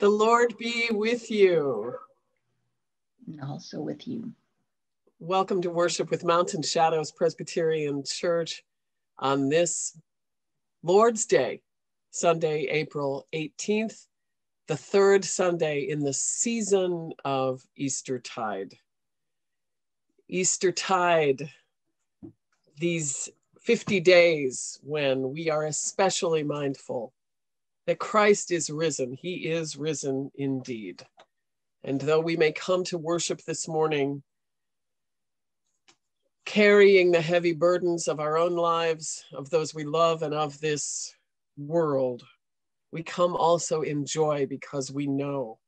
The Lord be with you. And also with you. Welcome to worship with Mountain Shadows Presbyterian Church on this Lord's Day, Sunday, April 18th, the third Sunday in the season of Eastertide. Easter tide, these 50 days when we are especially mindful that Christ is risen. He is risen indeed. And though we may come to worship this morning, carrying the heavy burdens of our own lives, of those we love, and of this world, we come also in joy because we know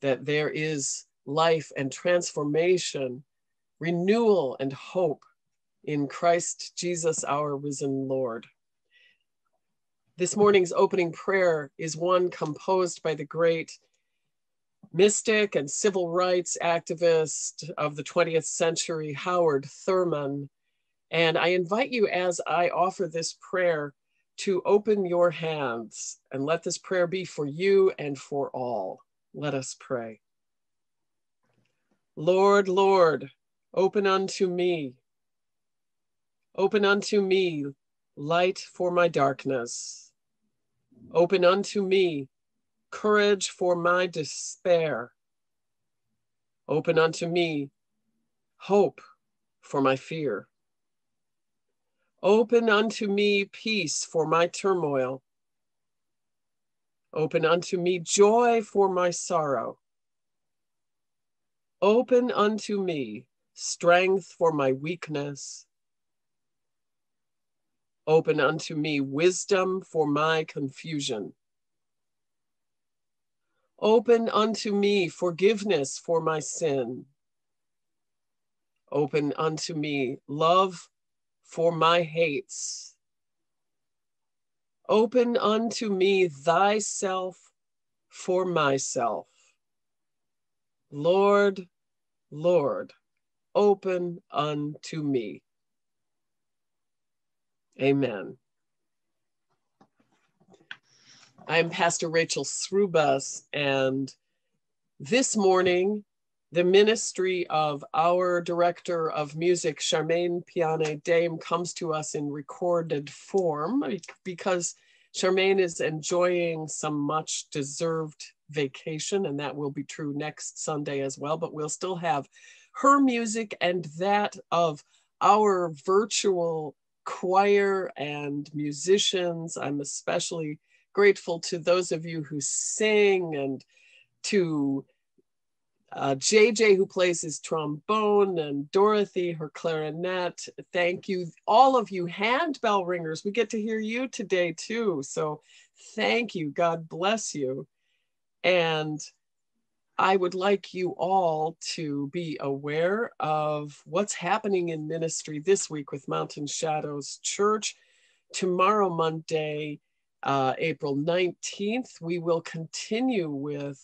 that there is life and transformation, renewal and hope in Christ Jesus, our risen Lord. This morning's opening prayer is one composed by the great mystic and civil rights activist of the 20th century, Howard Thurman. And I invite you, as I offer this prayer, to open your hands and let this prayer be for you and for all. Let us pray. Lord, Lord, open unto me. Open unto me light for my darkness Open unto me courage for my despair. Open unto me hope for my fear. Open unto me peace for my turmoil. Open unto me joy for my sorrow. Open unto me strength for my weakness. Open unto me wisdom for my confusion. Open unto me forgiveness for my sin. Open unto me love for my hates. Open unto me thyself for myself. Lord, Lord, open unto me. Amen. I'm Pastor Rachel Srubas, and this morning, the ministry of our director of music, Charmaine Piane Dame, comes to us in recorded form because Charmaine is enjoying some much deserved vacation, and that will be true next Sunday as well. But we'll still have her music and that of our virtual choir and musicians. I'm especially grateful to those of you who sing and to uh, JJ, who plays his trombone, and Dorothy, her clarinet. Thank you, all of you handbell ringers. We get to hear you today too. So thank you. God bless you. And I would like you all to be aware of what's happening in ministry this week with Mountain Shadows Church. Tomorrow, Monday, uh, April 19th, we will continue with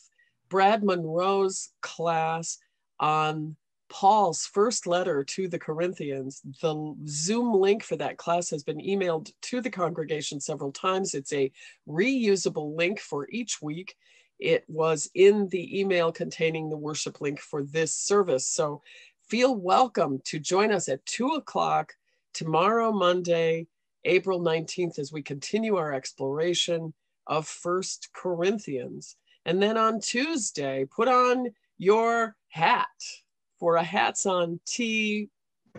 Brad Monroe's class on Paul's first letter to the Corinthians. The Zoom link for that class has been emailed to the congregation several times. It's a reusable link for each week it was in the email containing the worship link for this service. So feel welcome to join us at two o'clock tomorrow, Monday, April 19th, as we continue our exploration of First Corinthians. And then on Tuesday, put on your hat for a hats on tea.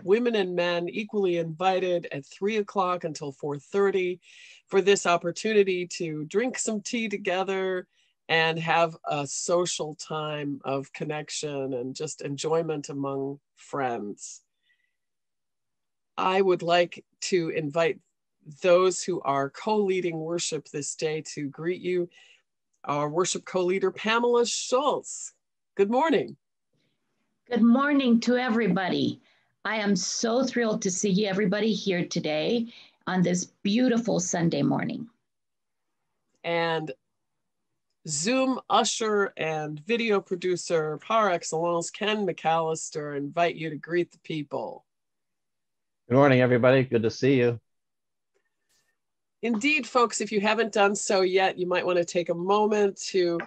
Women and men equally invited at three o'clock until 4:30 for this opportunity to drink some tea together, and have a social time of connection and just enjoyment among friends. I would like to invite those who are co leading worship this day to greet you. Our worship co leader, Pamela Schultz. Good morning. Good morning to everybody. I am so thrilled to see everybody here today on this beautiful Sunday morning. And Zoom usher and video producer par excellence, Ken McAllister, invite you to greet the people. Good morning, everybody. Good to see you. Indeed, folks, if you haven't done so yet, you might want to take a moment to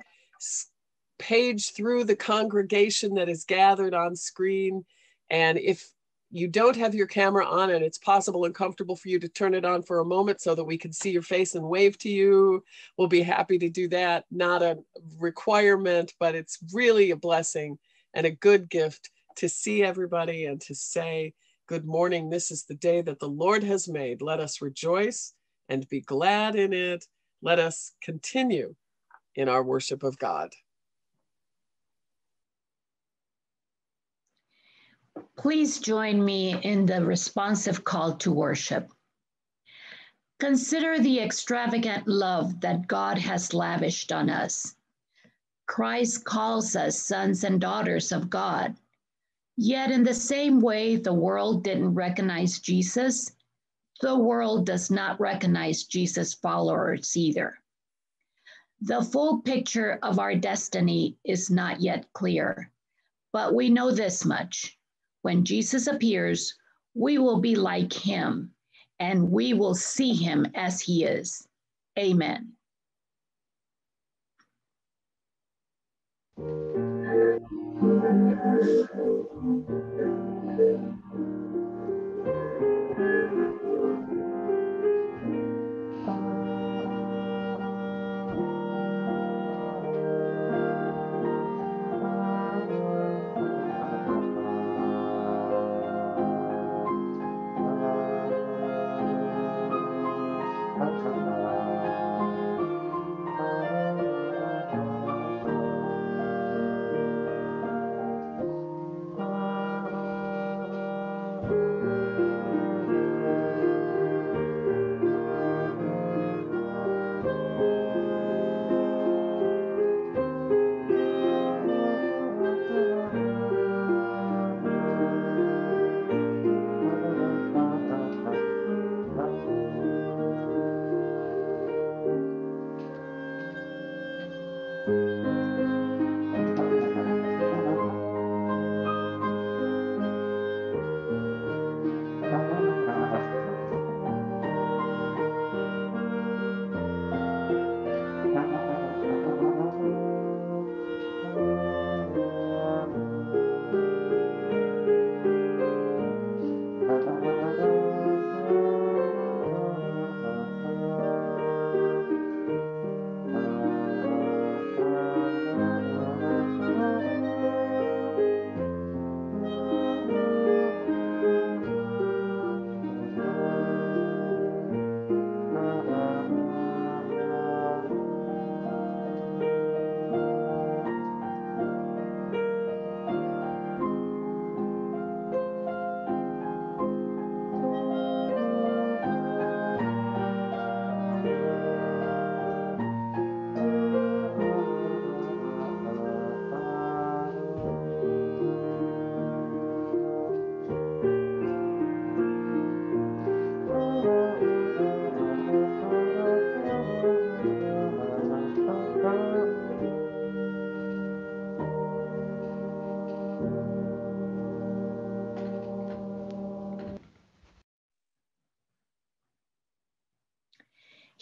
page through the congregation that is gathered on screen. And if you don't have your camera on and it's possible and comfortable for you to turn it on for a moment so that we can see your face and wave to you, we'll be happy to do that. Not a requirement, but it's really a blessing and a good gift to see everybody and to say, Good morning. This is the day that the Lord has made. Let us rejoice and be glad in it. Let us continue in our worship of God. Please join me in the responsive call to worship. Consider the extravagant love that God has lavished on us. Christ calls us sons and daughters of God. Yet, in the same way the world didn't recognize Jesus, the world does not recognize Jesus' followers either. The full picture of our destiny is not yet clear, but we know this much when Jesus appears, we will be like him and we will see him as he is. Amen.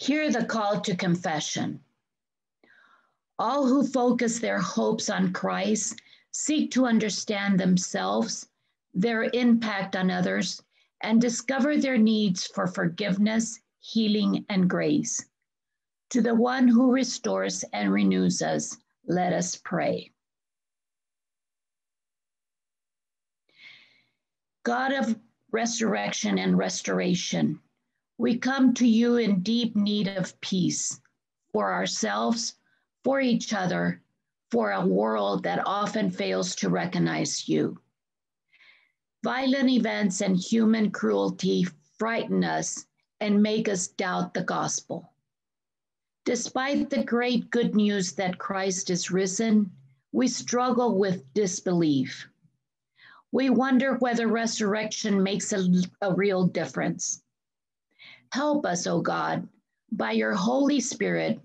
Hear the call to confession. All who focus their hopes on Christ seek to understand themselves, their impact on others, and discover their needs for forgiveness, healing, and grace. To the one who restores and renews us, let us pray. God of resurrection and restoration, we come to you in deep need of peace for ourselves, for each other, for a world that often fails to recognize you. Violent events and human cruelty frighten us and make us doubt the gospel. Despite the great good news that Christ is risen, we struggle with disbelief. We wonder whether resurrection makes a, a real difference. Help us, O God, by your Holy Spirit,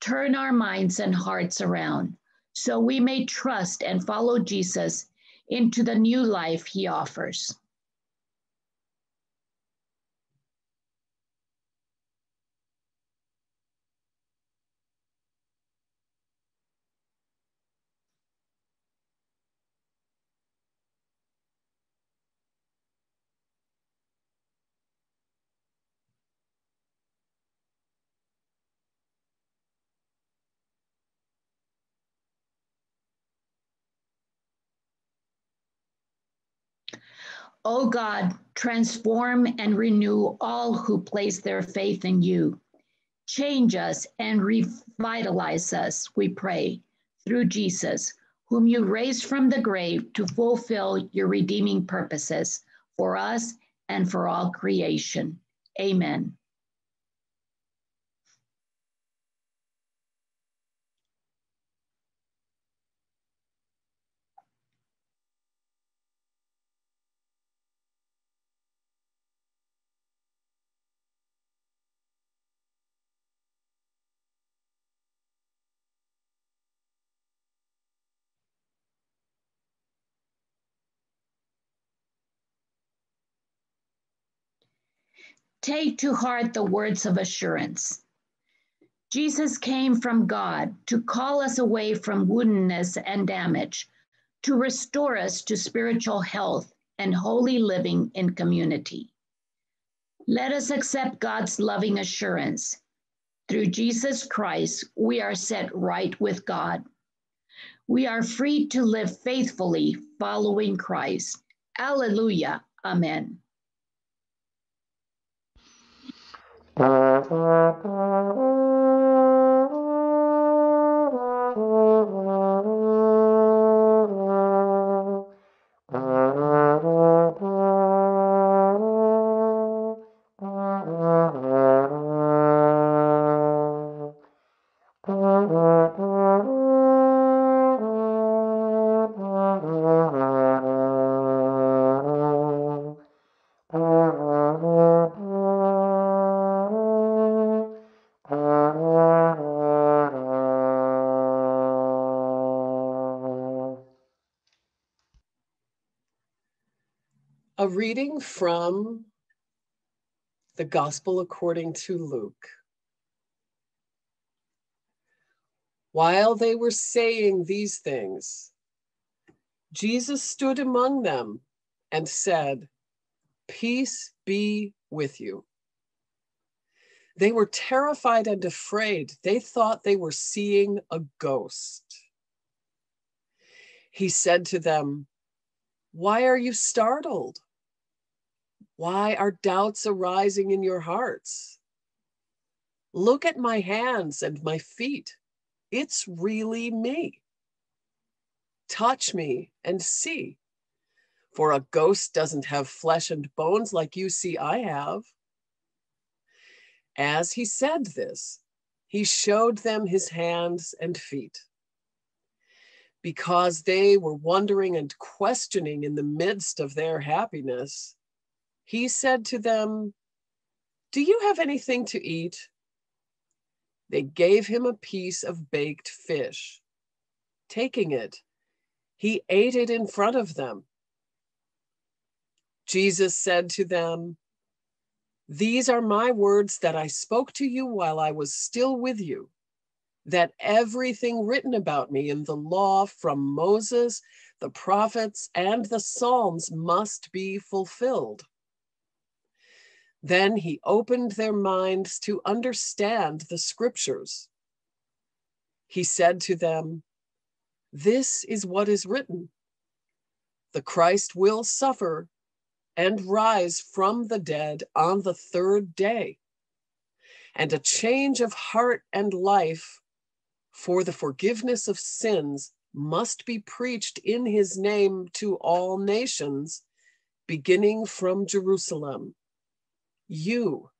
turn our minds and hearts around so we may trust and follow Jesus into the new life he offers. O God, transform and renew all who place their faith in you. Change us and revitalize us, we pray, through Jesus, whom you raised from the grave to fulfill your redeeming purposes for us and for all creation. Amen. Take to heart the words of assurance. Jesus came from God to call us away from woundedness and damage, to restore us to spiritual health and holy living in community. Let us accept God's loving assurance. Through Jesus Christ, we are set right with God. We are free to live faithfully following Christ. Alleluia. Amen. A reading from the Gospel according to Luke. While they were saying these things, Jesus stood among them and said, Peace be with you. They were terrified and afraid. They thought they were seeing a ghost. He said to them, Why are you startled? Why are doubts arising in your hearts? Look at my hands and my feet. It's really me. Touch me and see. For a ghost doesn't have flesh and bones like you see I have. As he said this, he showed them his hands and feet. Because they were wondering and questioning in the midst of their happiness, he said to them, Do you have anything to eat? They gave him a piece of baked fish. Taking it, he ate it in front of them. Jesus said to them, These are my words that I spoke to you while I was still with you, that everything written about me in the law from Moses, the prophets, and the Psalms must be fulfilled. Then he opened their minds to understand the scriptures. He said to them, This is what is written the Christ will suffer and rise from the dead on the third day, and a change of heart and life for the forgiveness of sins must be preached in his name to all nations, beginning from Jerusalem. You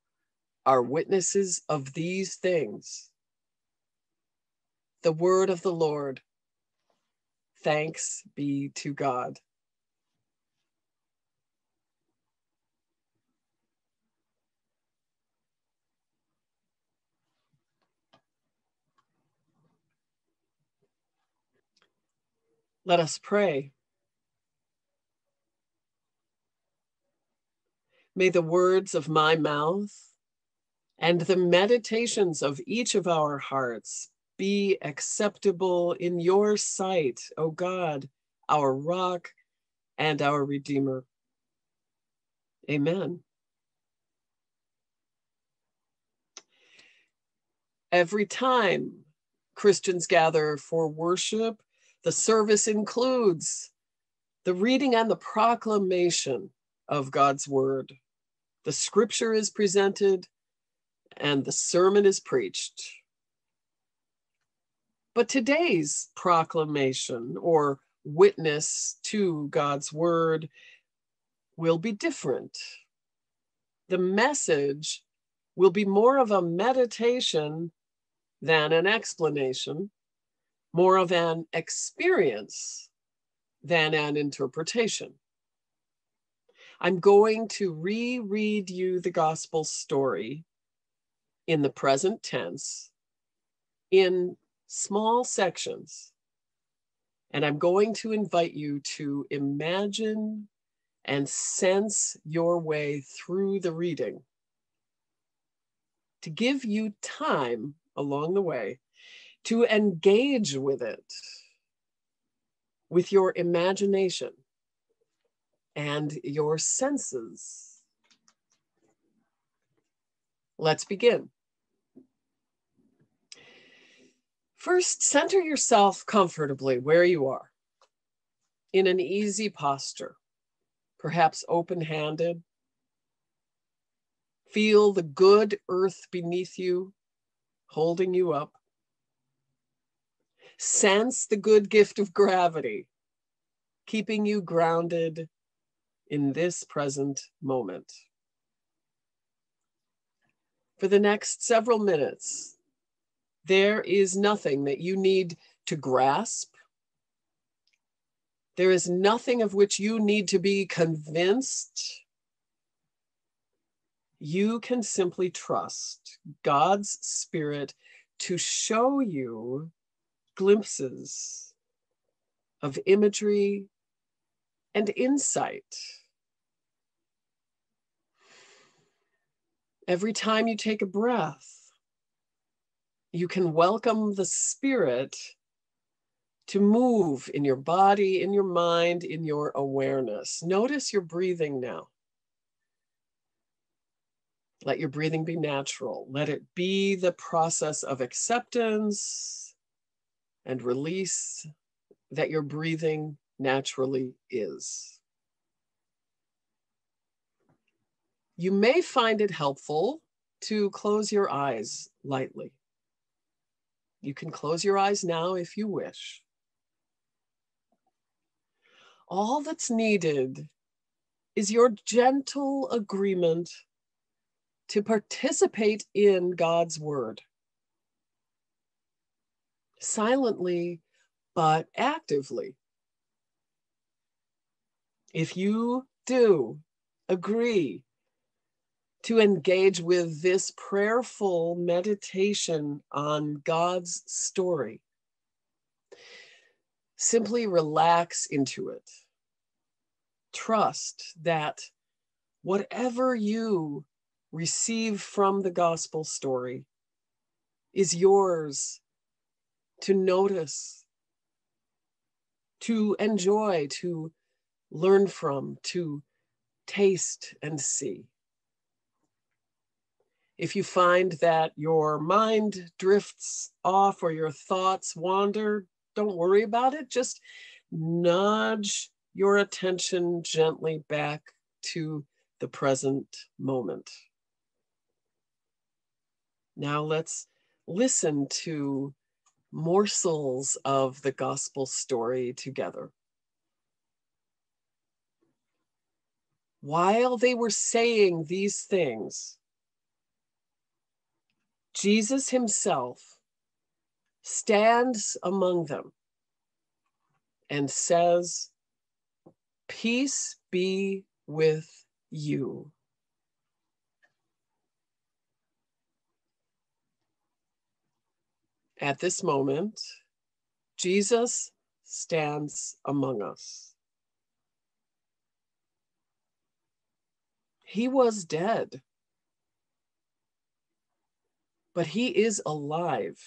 are witnesses of these things. The word of the Lord. Thanks be to God. Let us pray. May the words of my mouth and the meditations of each of our hearts be acceptable in your sight, O God, our rock and our Redeemer. Amen. Every time Christians gather for worship, the service includes the reading and the proclamation of God's word. The scripture is presented and the sermon is preached. But today's proclamation or witness to God's word will be different. The message will be more of a meditation than an explanation, more of an experience than an interpretation. I'm going to reread you the gospel story in the present tense in small sections. And I'm going to invite you to imagine and sense your way through the reading to give you time along the way to engage with it with your imagination and your senses. Let's begin. First, center yourself comfortably where you are in an easy posture, perhaps open handed. Feel the good earth beneath you, holding you up. Sense the good gift of gravity, keeping you grounded in this present moment. For the next several minutes, there is nothing that you need to grasp. There is nothing of which you need to be convinced. You can simply trust God's Spirit to show you glimpses of imagery and insight. Every time you take a breath, you can welcome the spirit to move in your body, in your mind, in your awareness. Notice your breathing now. Let your breathing be natural. Let it be the process of acceptance and release that your breathing naturally is. You may find it helpful to close your eyes lightly. You can close your eyes now if you wish. All that's needed is your gentle agreement to participate in God's word. Silently, but actively. If you do agree to engage with this prayerful meditation on God's story. Simply relax into it. Trust that whatever you receive from the gospel story is yours to notice, to enjoy, to learn from, to taste and see. If you find that your mind drifts off or your thoughts wander, don't worry about it. Just nudge your attention gently back to the present moment. Now let's listen to morsels of the gospel story together. While they were saying these things, Jesus himself stands among them and says, Peace be with you. At this moment, Jesus stands among us. He was dead but he is alive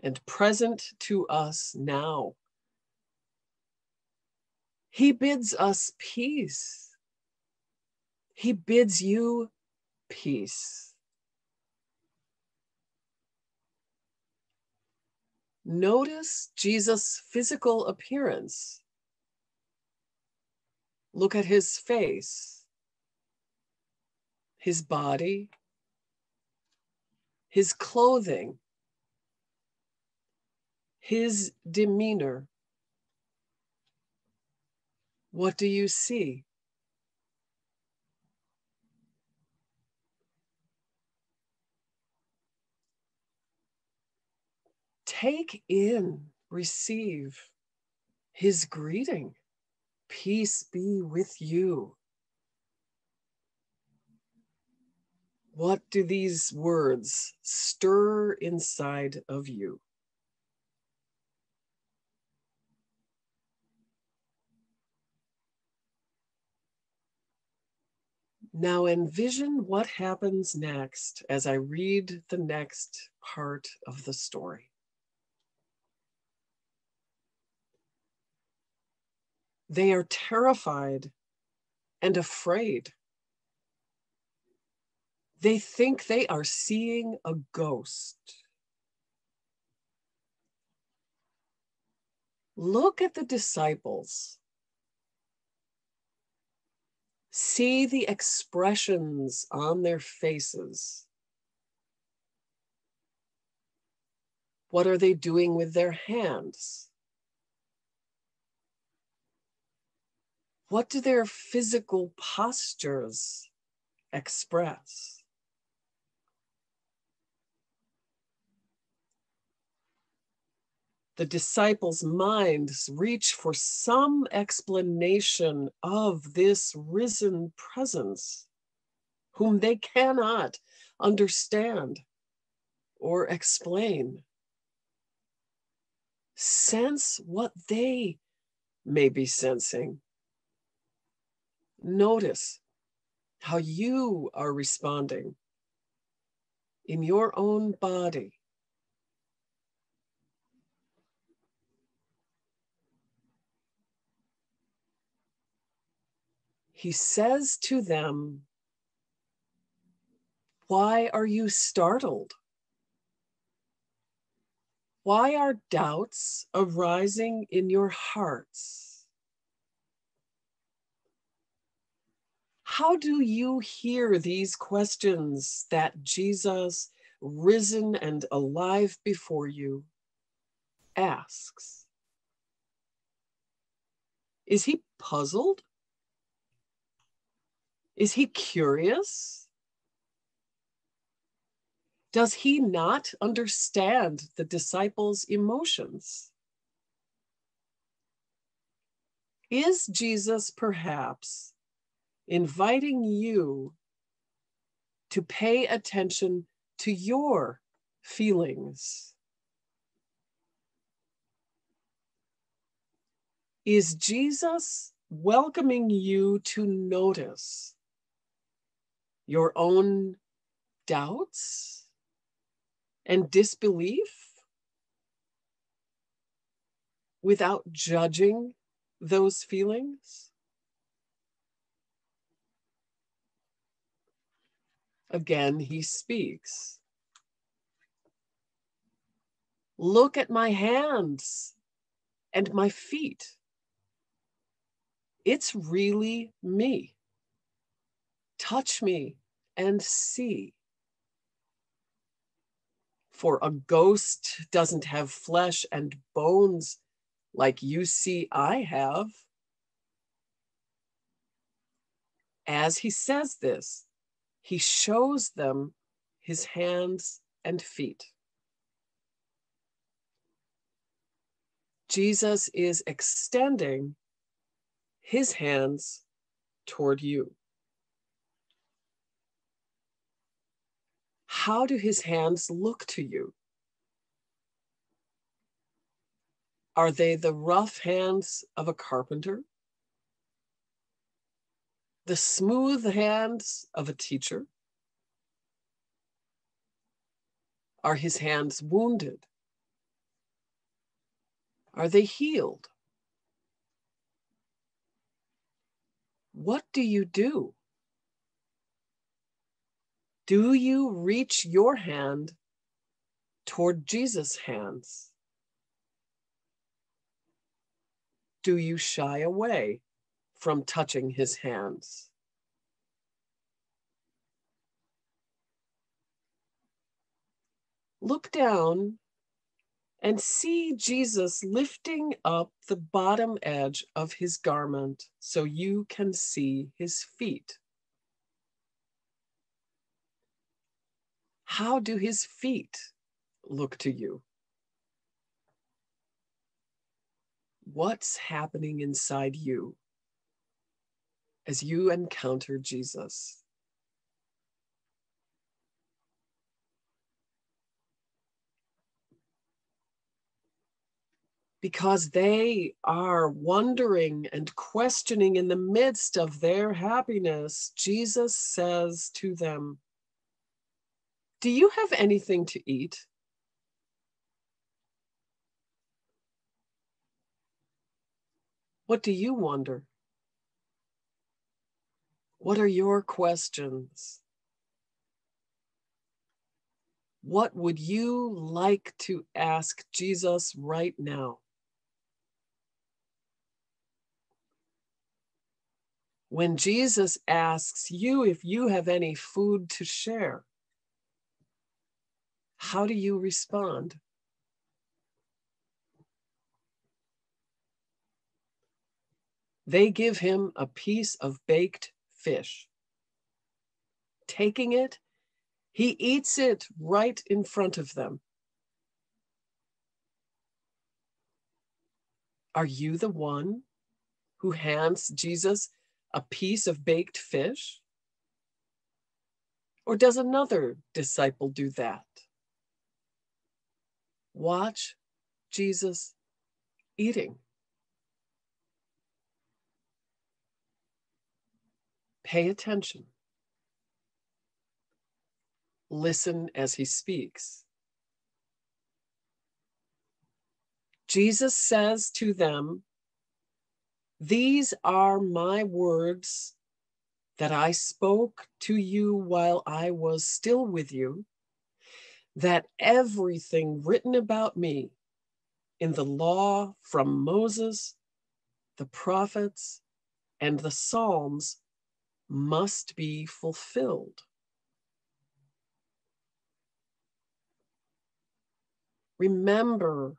and present to us now. He bids us peace. He bids you peace. Notice Jesus' physical appearance. Look at his face, his body, his clothing, his demeanor. What do you see? Take in, receive his greeting. Peace be with you. What do these words stir inside of you? Now envision what happens next as I read the next part of the story. They are terrified and afraid. They think they are seeing a ghost. Look at the disciples. See the expressions on their faces. What are they doing with their hands? What do their physical postures express? The disciples' minds reach for some explanation of this risen presence, whom they cannot understand or explain. Sense what they may be sensing. Notice how you are responding in your own body. He says to them, Why are you startled? Why are doubts arising in your hearts? How do you hear these questions that Jesus, risen and alive before you, asks? Is he puzzled? Is he curious? Does he not understand the disciples' emotions? Is Jesus perhaps inviting you to pay attention to your feelings. Is Jesus welcoming you to notice your own doubts and disbelief without judging those feelings? Again, he speaks. Look at my hands and my feet. It's really me. Touch me and see. For a ghost doesn't have flesh and bones like you see I have. As he says this, he shows them his hands and feet. Jesus is extending his hands toward you. How do his hands look to you? Are they the rough hands of a carpenter? the smooth hands of a teacher? Are his hands wounded? Are they healed? What do you do? Do you reach your hand toward Jesus' hands? Do you shy away from touching his hands. Look down and see Jesus lifting up the bottom edge of his garment so you can see his feet. How do his feet look to you? What's happening inside you as you encounter Jesus? because they are wondering and questioning in the midst of their happiness, Jesus says to them, Do you have anything to eat? What do you wonder? What are your questions? What would you like to ask Jesus right now? when Jesus asks you if you have any food to share, how do you respond? They give him a piece of baked fish. Taking it, he eats it right in front of them. Are you the one who hands Jesus a piece of baked fish? Or does another disciple do that? Watch Jesus eating. Pay attention. Listen as he speaks. Jesus says to them, these are my words that I spoke to you while I was still with you, that everything written about me in the law from Moses, the prophets, and the Psalms must be fulfilled. Remember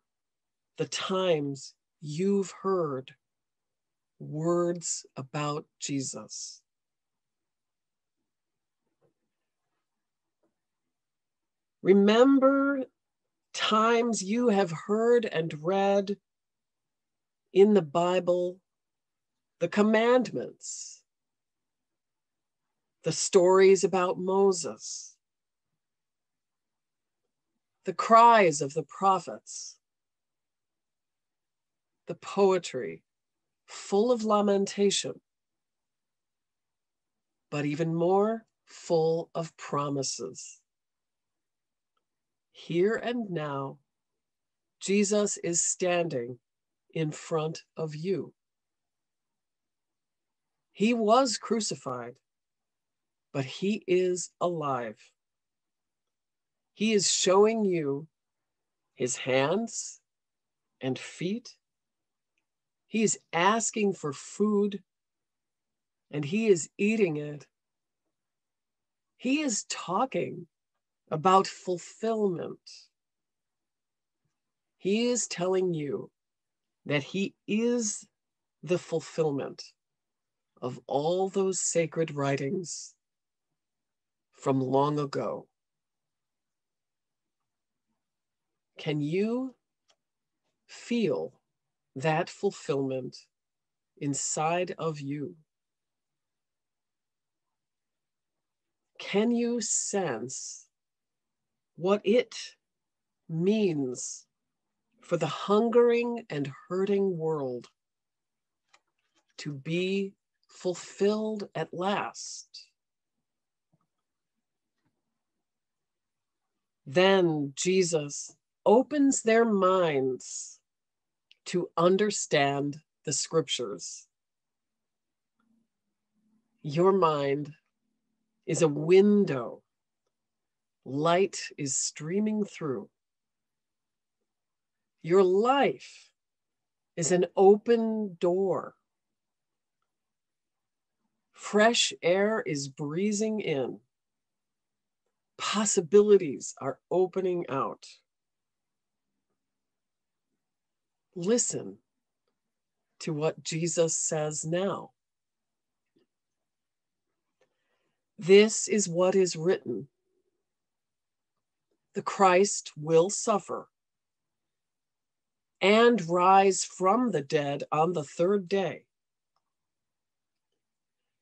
the times you've heard words about Jesus. Remember times you have heard and read in the Bible the commandments, the stories about Moses, the cries of the prophets, the poetry full of lamentation, but even more full of promises. Here and now, Jesus is standing in front of you. He was crucified, but he is alive. He is showing you his hands and feet he is asking for food and he is eating it. He is talking about fulfillment. He is telling you that he is the fulfillment of all those sacred writings from long ago. Can you feel that fulfillment inside of you? Can you sense what it means for the hungering and hurting world to be fulfilled at last? Then Jesus opens their minds to understand the scriptures. Your mind is a window. Light is streaming through. Your life is an open door. Fresh air is breezing in. Possibilities are opening out. Listen to what Jesus says now. This is what is written the Christ will suffer and rise from the dead on the third day.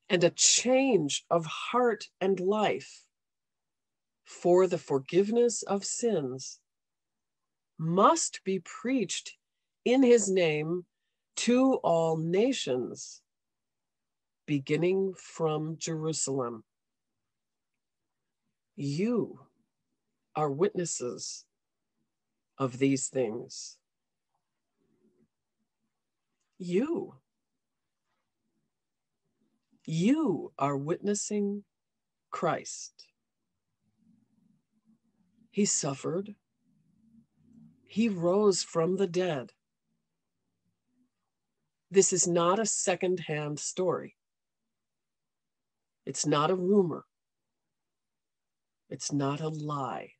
And a change of heart and life for the forgiveness of sins must be preached in his name to all nations, beginning from Jerusalem. You are witnesses of these things. You. You are witnessing Christ. He suffered. He rose from the dead. This is not a second-hand story. It's not a rumor. It's not a lie.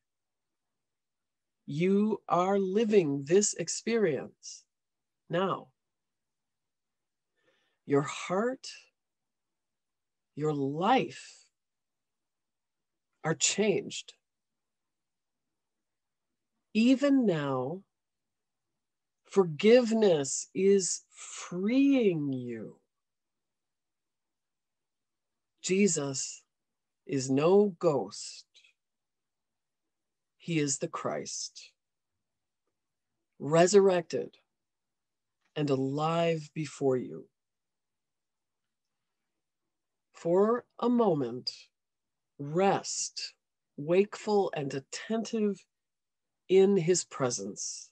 You are living this experience now. Your heart, your life are changed. Even now, forgiveness is freeing you. Jesus is no ghost. He is the Christ, resurrected and alive before you. For a moment, rest, wakeful and attentive in his presence.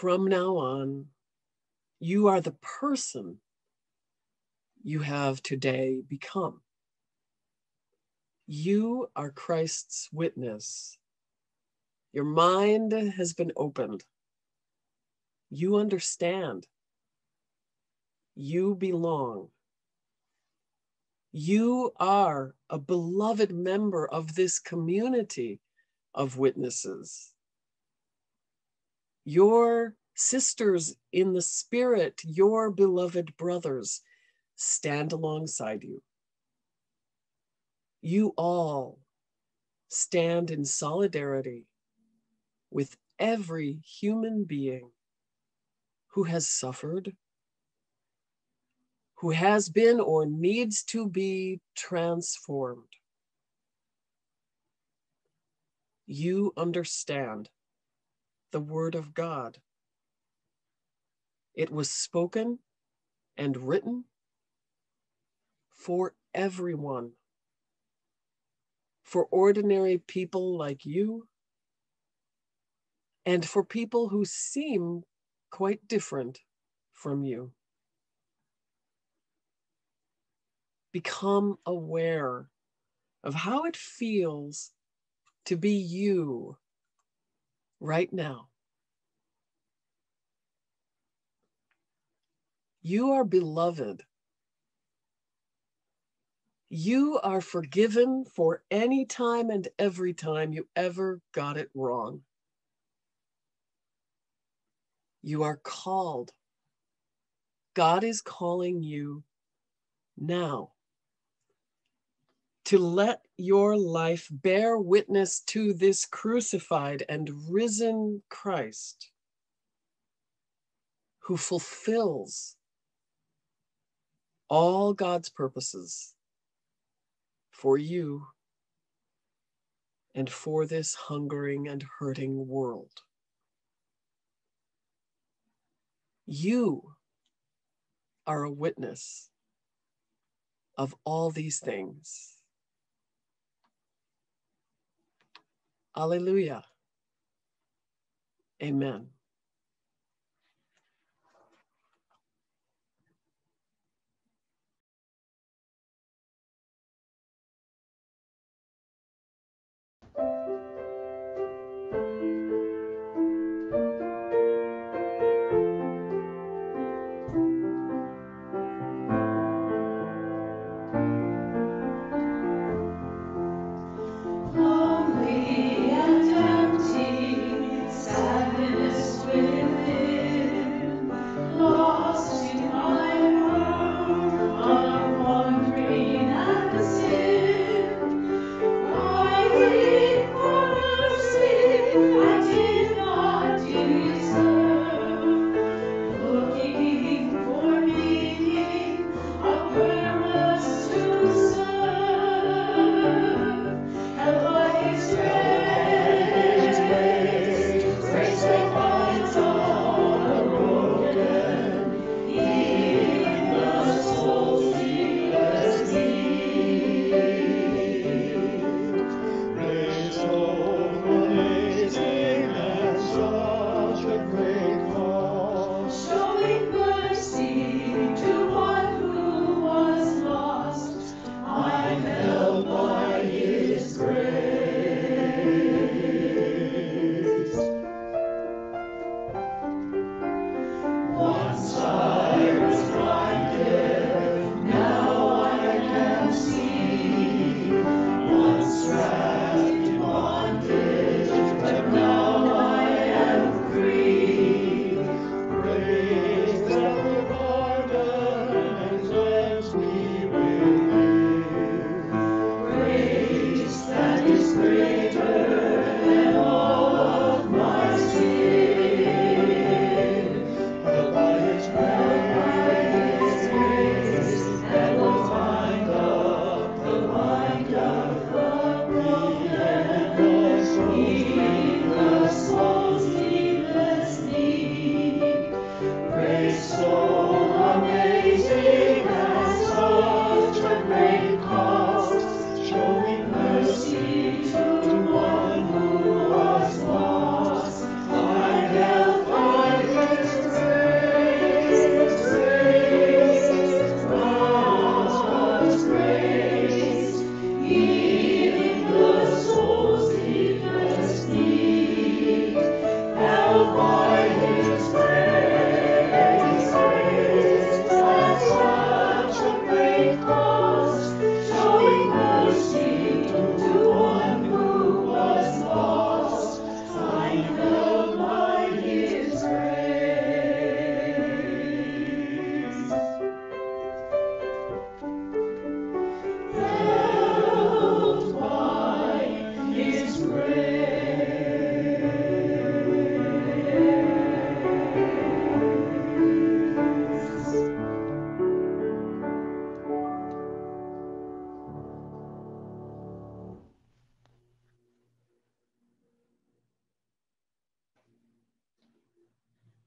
From now on, you are the person you have today become. You are Christ's witness. Your mind has been opened. You understand. You belong. You are a beloved member of this community of witnesses your sisters in the spirit, your beloved brothers, stand alongside you. You all stand in solidarity with every human being who has suffered, who has been or needs to be transformed. You understand the word of God. It was spoken and written for everyone, for ordinary people like you, and for people who seem quite different from you. Become aware of how it feels to be you right now. You are beloved. You are forgiven for any time and every time you ever got it wrong. You are called. God is calling you now to let your life bear witness to this crucified and risen Christ who fulfills all God's purposes for you and for this hungering and hurting world. You are a witness of all these things. Alleluia. Amen.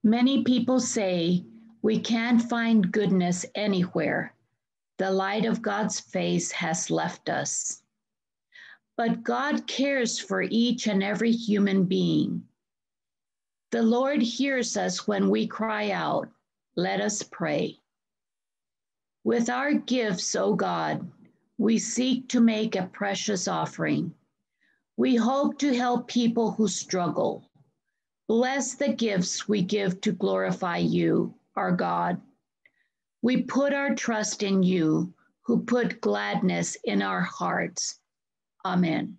Many people say we can't find goodness anywhere. The light of God's face has left us. But God cares for each and every human being. The Lord hears us when we cry out. Let us pray. With our gifts, O God, we seek to make a precious offering. We hope to help people who struggle Bless the gifts we give to glorify you, our God. We put our trust in you, who put gladness in our hearts. Amen.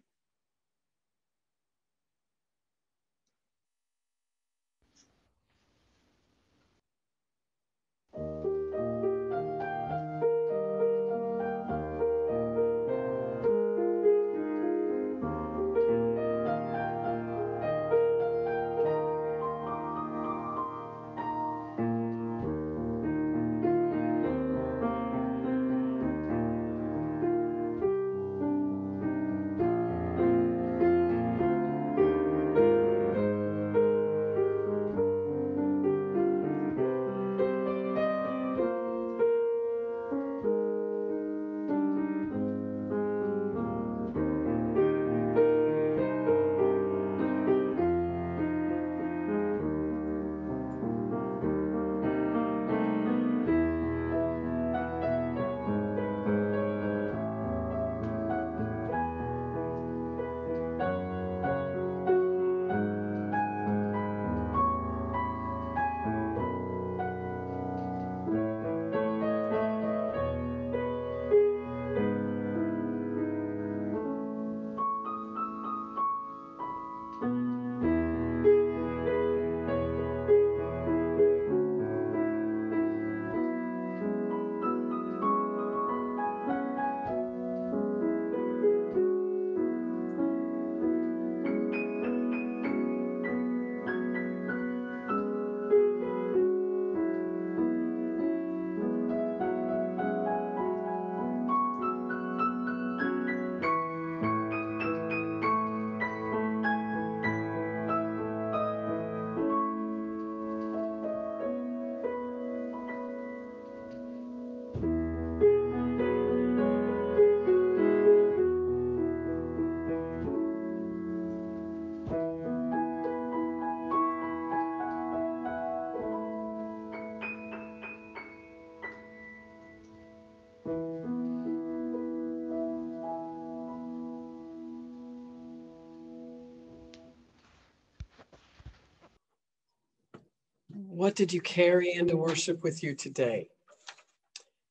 What did you carry into worship with you today?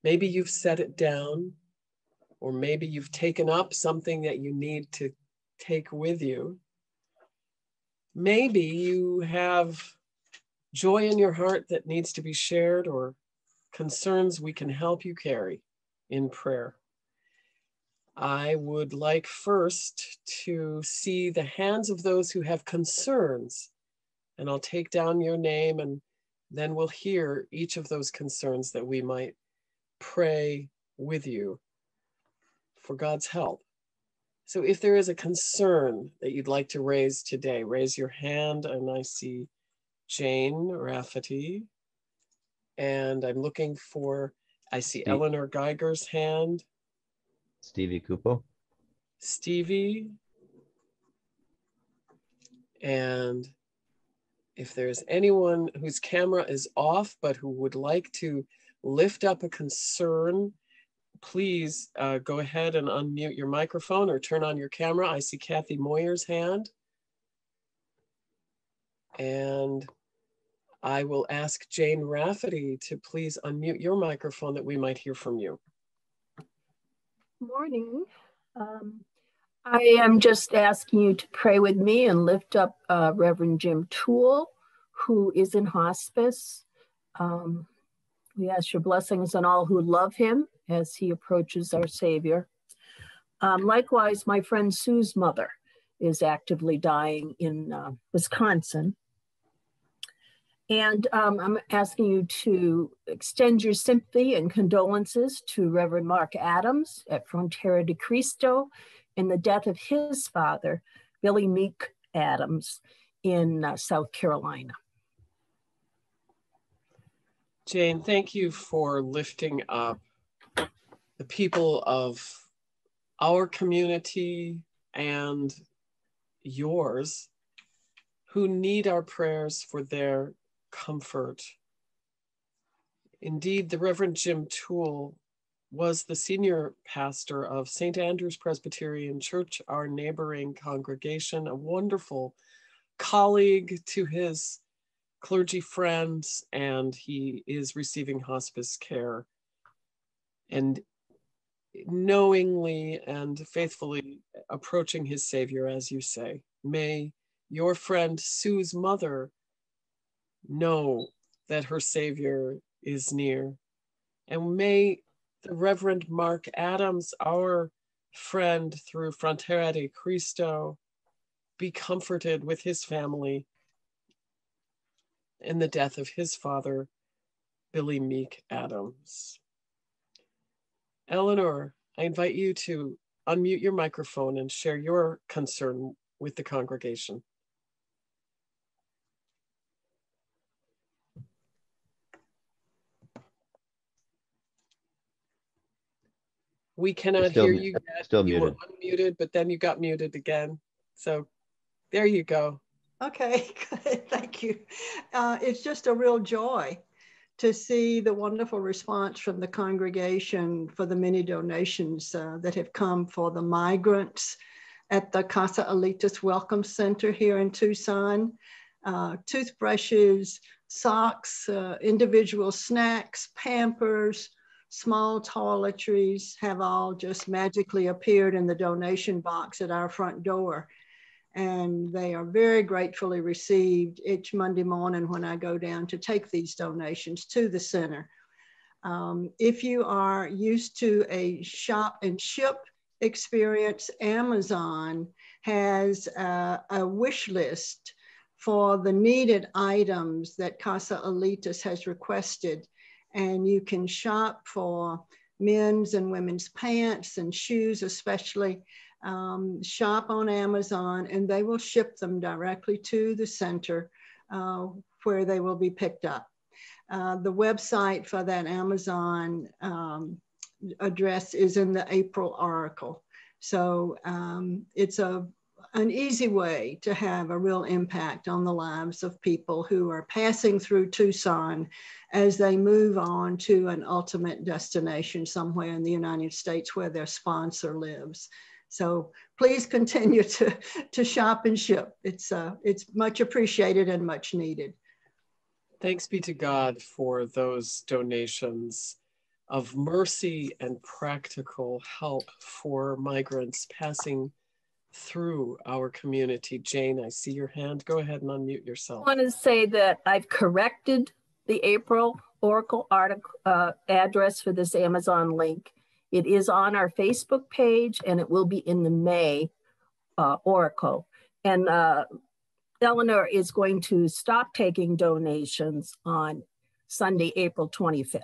Maybe you've set it down, or maybe you've taken up something that you need to take with you. Maybe you have joy in your heart that needs to be shared, or concerns we can help you carry in prayer. I would like first to see the hands of those who have concerns, and I'll take down your name and then we'll hear each of those concerns that we might pray with you for God's help. So if there is a concern that you'd like to raise today, raise your hand. And I see Jane Rafferty. And I'm looking for, I see Steve. Eleanor Geiger's hand. Stevie Cupo. Stevie. And if there's anyone whose camera is off but who would like to lift up a concern, please uh, go ahead and unmute your microphone or turn on your camera. I see Kathy Moyer's hand. And I will ask Jane Rafferty to please unmute your microphone that we might hear from you. Morning. Um, I am just asking you to pray with me and lift up uh, Reverend Jim Toole, who is in hospice. Um, we ask your blessings on all who love him as he approaches our Savior. Um, likewise, my friend Sue's mother is actively dying in uh, Wisconsin. And um, I'm asking you to extend your sympathy and condolences to Reverend Mark Adams at Frontera de Cristo in the death of his father, Billy Meek Adams, in uh, South Carolina. Jane, thank you for lifting up the people of our community and yours who need our prayers for their comfort. Indeed, the Reverend Jim Toole was the senior pastor of St. Andrew's Presbyterian Church, our neighboring congregation, a wonderful colleague to his clergy friends, and he is receiving hospice care. And knowingly and faithfully approaching his Savior, as you say. May your friend Sue's mother know that her Savior is near. And may the Reverend Mark Adams, our friend through Frontera de Cristo, be comforted with his family in the death of his father, Billy Meek Adams. Eleanor, I invite you to unmute your microphone and share your concern with the congregation. We cannot Still hear you yet. still you were muted. unmuted, but then you got muted again. So there you go. Okay, good. Thank you. Uh, it's just a real joy to see the wonderful response from the congregation for the many donations uh, that have come for the migrants at the Casa Alitas Welcome Center here in Tucson. Uh, toothbrushes, socks, uh, individual snacks, pampers, small toiletries have all just magically appeared in the donation box at our front door and they are very gratefully received each Monday morning when I go down to take these donations to the center. Um, if you are used to a shop and ship experience, Amazon has a, a wish list for the needed items that Casa Alitas has requested. And you can shop for men's and women's pants and shoes, especially um, shop on Amazon and they will ship them directly to the center uh, where they will be picked up. Uh, the website for that Amazon um, address is in the April article. So um, it's a, an easy way to have a real impact on the lives of people who are passing through Tucson as they move on to an ultimate destination somewhere in the United States where their sponsor lives. So please continue to, to shop and ship. It's, uh, it's much appreciated and much needed. Thanks be to God for those donations of mercy and practical help for migrants passing through our community. Jane, I see your hand. Go ahead and unmute yourself. I want to say that I've corrected the April Oracle article uh, address for this Amazon link. It is on our Facebook page and it will be in the May uh, Oracle. And uh, Eleanor is going to stop taking donations on Sunday, April 25th.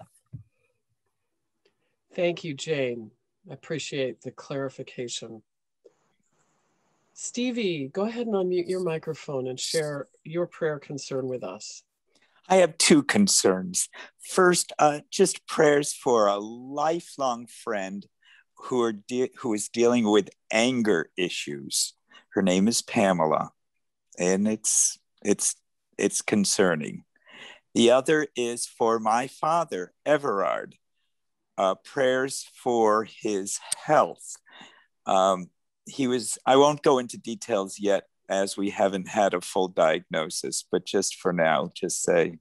Thank you, Jane. I appreciate the clarification. Stevie, go ahead and unmute your microphone and share your prayer concern with us. I have two concerns. First, uh, just prayers for a lifelong friend who are de- who is dealing with anger issues. Her name is Pamela, and it's it's it's concerning. The other is for my father, Everard. Uh, prayers for his health. Um, he was. I won't go into details yet, as we haven't had a full diagnosis, but just for now, just say,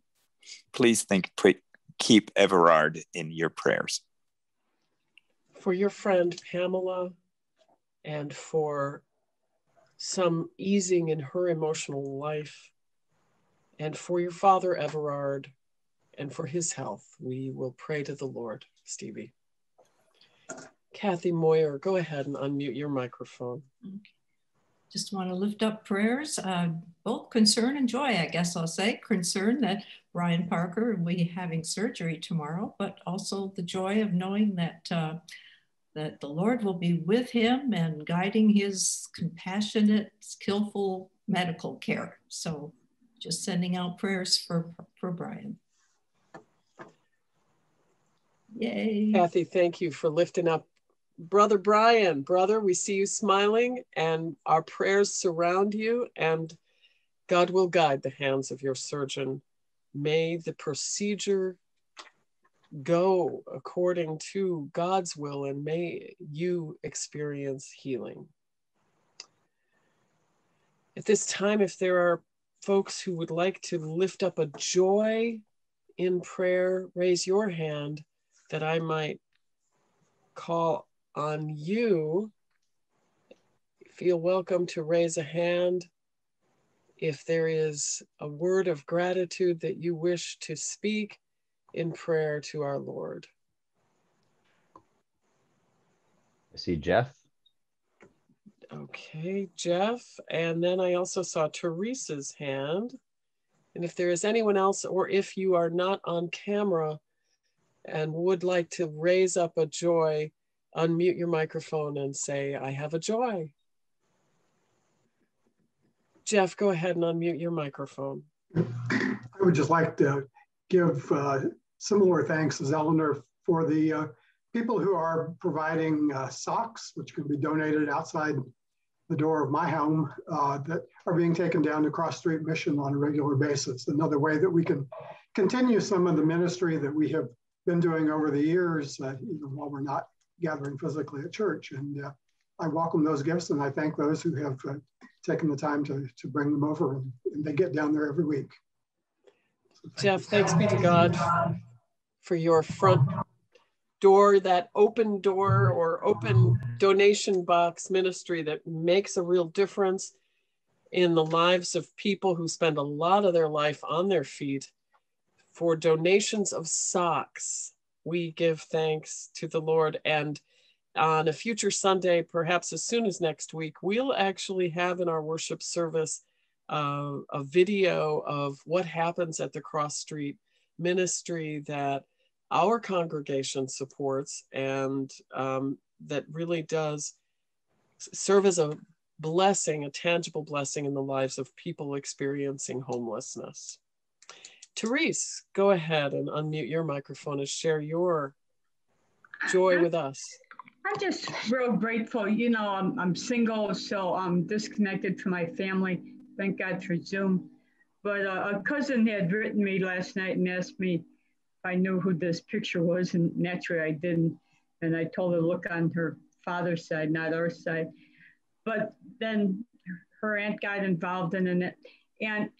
please think, keep Everard in your prayers. For your friend Pamela and for some easing in her emotional life, and for your father Everard and for his health, we will pray to the Lord, Stevie. Kathy Moyer, go ahead and unmute your microphone. just want to lift up prayers, uh, both concern and joy, I guess I'll say. Concern that Brian Parker will be having surgery tomorrow, but also the joy of knowing that uh, that the Lord will be with him and guiding his compassionate, skillful medical care. So just sending out prayers for, for Brian. Yay. Kathy, thank you for lifting up Brother Brian. Brother, we see you smiling and our prayers surround you and God will guide the hands of your surgeon. May the procedure go according to God's will and may you experience healing. At this time, if there are folks who would like to lift up a joy in prayer, raise your hand that I might call on you. Feel welcome to raise a hand if there is a word of gratitude that you wish to speak in prayer to our Lord. I see Jeff. Okay, Jeff. And then I also saw Teresa's hand. And if there is anyone else, or if you are not on camera and would like to raise up a joy, unmute your microphone and say, I have a joy. Jeff, go ahead and unmute your microphone. I would just like to give uh, similar thanks as Eleanor for the uh, people who are providing uh, socks, which can be donated outside the door of my home, uh, that are being taken down to Cross Street Mission on a regular basis. Another way that we can continue some of the ministry that we have been doing over the years, uh, even while we're not gathering physically at church. And uh, I welcome those gifts and I thank those who have taken the time to, to bring them over and, and they get down there every week. So thank Jeff, you. thanks be to God for your front door, that open door or open donation box ministry that makes a real difference in the lives of people who spend a lot of their life on their feet. For donations of socks, we give thanks to the Lord. And on a future Sunday, perhaps as soon as next week, we'll actually have in our worship service uh, a video of what happens at the Cross Street ministry that our congregation supports and um, that really does serve as a blessing, a tangible blessing in the lives of people experiencing homelessness. Therese, go ahead and unmute your microphone and share your joy with us. I'm just real grateful. You know, I'm, I'm single, so I'm disconnected from my family. Thank God for Zoom. But uh, a cousin had written me last night and asked me if I knew who this picture was, and naturally I didn't. And I told her to look on her father's side, not our side. But then her aunt got involved in it. And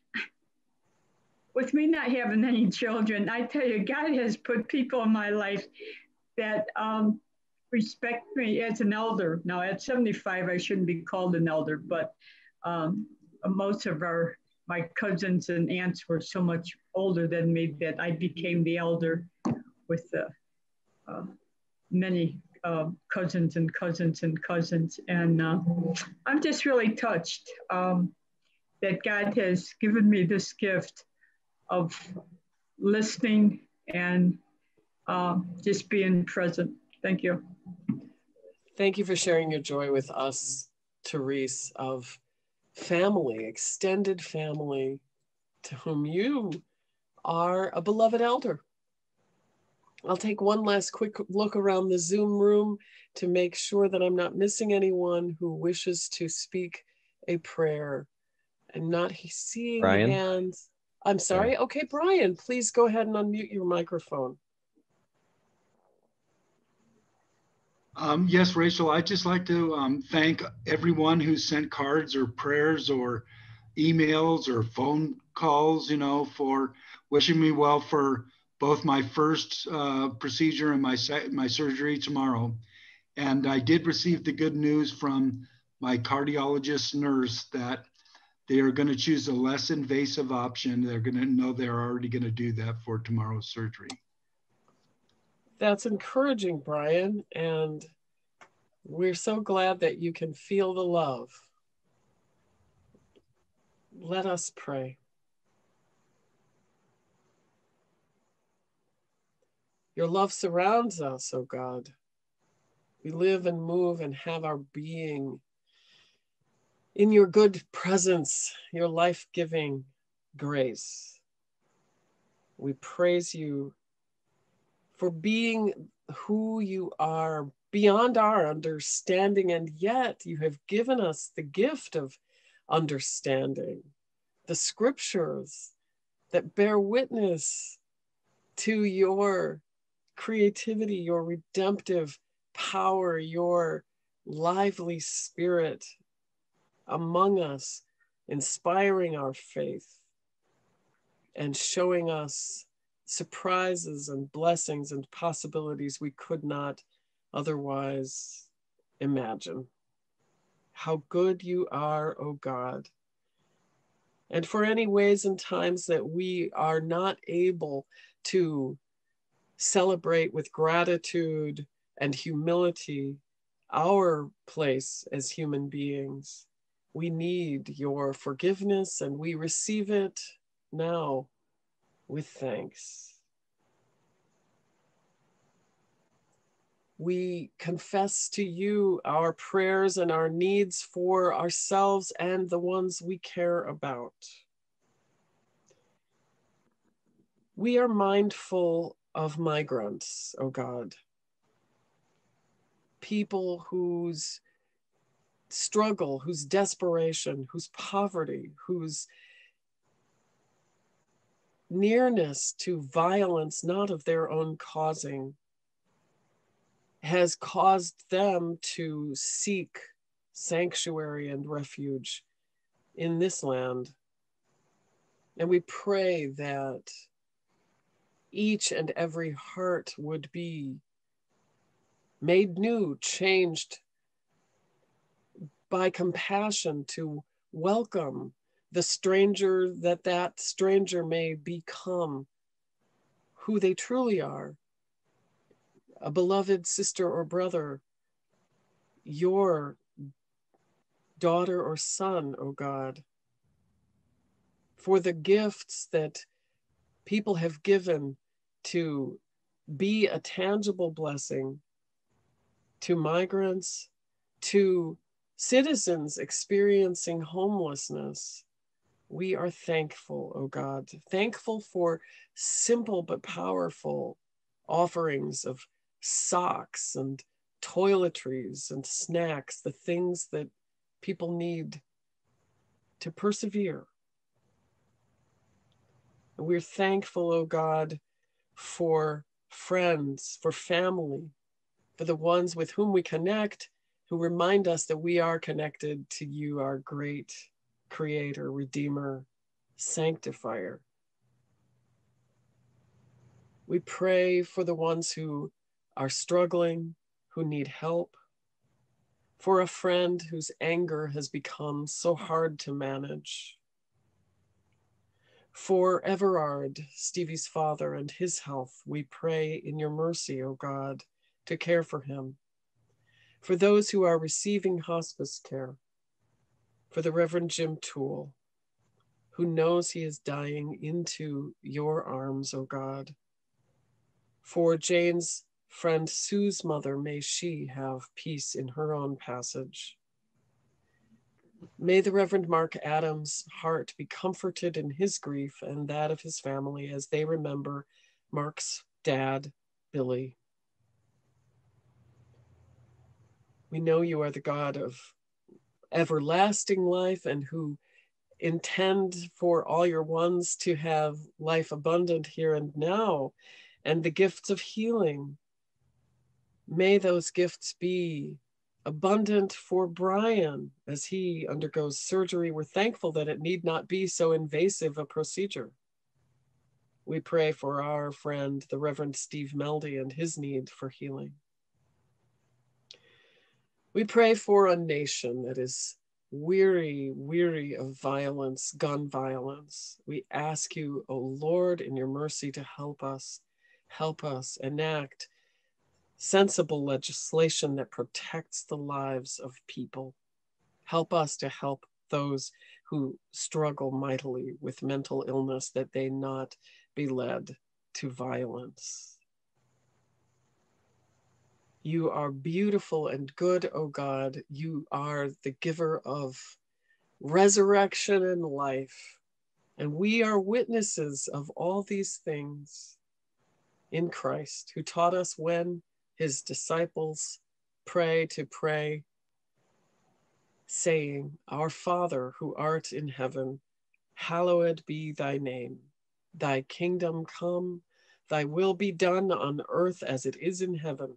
with me not having any children, I tell you, God has put people in my life that um, respect me as an elder. Now, at 75, I shouldn't be called an elder, but um, most of our my cousins and aunts were so much older than me that I became the elder with uh, uh, many uh, cousins and cousins and cousins. And uh, I'm just really touched um, that God has given me this gift of listening and uh, just being present. Thank you. Thank you for sharing your joy with us, Therese, of family, extended family, to whom you are a beloved elder. I'll take one last quick look around the Zoom room to make sure that I'm not missing anyone who wishes to speak a prayer and not seeing Brian? hands. I'm sorry. Okay, Brian, please go ahead and unmute your microphone. Um, yes, Rachel, I'd just like to um, thank everyone who sent cards or prayers or emails or phone calls, you know, for wishing me well for both my first uh, procedure and my, my surgery tomorrow. And I did receive the good news from my cardiologist nurse that they are going to choose a less invasive option. They're going to know they're already going to do that for tomorrow's surgery that's encouraging, Brian. And we're so glad that you can feel the love Let us pray. Your love surrounds us, O oh God. We live and move and have our being in your good presence, your life giving grace. We praise you for being who you are beyond our understanding, and yet you have given us the gift of understanding, the scriptures that bear witness to your creativity, your redemptive power, your lively spirit among us, inspiring our faith and showing us surprises and blessings and possibilities we could not otherwise imagine. How good you are, O oh God. And for any ways and times that we are not able to celebrate with gratitude and humility our place as human beings. We need your forgiveness and we receive it now with thanks. We confess to you our prayers and our needs for ourselves and the ones we care about. We are mindful of migrants, oh God. People whose struggle, whose desperation, whose poverty, whose nearness to violence not of their own causing has caused them to seek sanctuary and refuge in this land. And we pray that each and every heart would be made new, changed by compassion to welcome the stranger, that that stranger may become who they truly are. A beloved sister or brother, your daughter or son, O oh God, for the gifts that people have given to be a tangible blessing to migrants, to citizens experiencing homelessness. We are thankful, O oh God, thankful for simple but powerful offerings of socks and toiletries and snacks, the things that people need to persevere. We're thankful, oh God, for friends, for family, for the ones with whom we connect, who remind us that we are connected to you, our great creator, redeemer, sanctifier. We pray for the ones who are struggling, who need help, for a friend whose anger has become so hard to manage for Everard, Stevie's father, and his health, we pray in your mercy, O God, to care for him. For those who are receiving hospice care, for the Reverend Jim Toole, who knows he is dying into your arms, O God. For Jane's friend Sue's mother, may she have peace in her own passage. May the Reverend Mark Adams' heart be comforted in his grief and that of his family as they remember Mark's dad, Billy. We know you are the God of everlasting life and who intend for all your ones to have life abundant here and now and the gifts of healing. May those gifts be abundant for Brian as he undergoes surgery. We're thankful that it need not be so invasive a procedure. We pray for our friend, the Reverend Steve Meldy, and his need for healing. We pray for a nation that is weary, weary of violence, gun violence. We ask you, O oh Lord, in your mercy to help us, help us enact sensible legislation that protects the lives of people. Help us to help those who struggle mightily with mental illness, that they not be led to violence. You are beautiful and good, O God. You are the giver of resurrection and life. And we are witnesses of all these things in Christ, who taught us when his disciples pray to pray, saying, Our Father who art in heaven, hallowed be thy name. Thy kingdom come, thy will be done on earth as it is in heaven.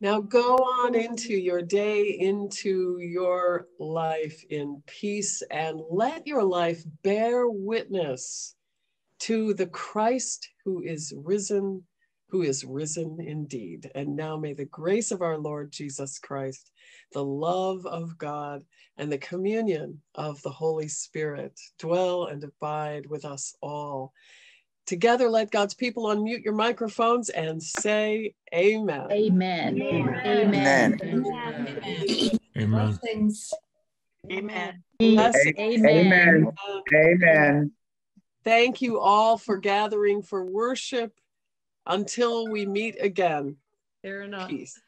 Now go on into your day, into your life in peace, and let your life bear witness to the Christ who is risen, who is risen indeed. And now may the grace of our Lord Jesus Christ, the love of God, and the communion of the Holy Spirit dwell and abide with us all Together, let God's people unmute your microphones and say amen. Amen. Amen. Amen. Blessings. Amen. Blessings. Amen. Amen. Thank you all for gathering for worship. Until we meet again. Fair enough. Peace.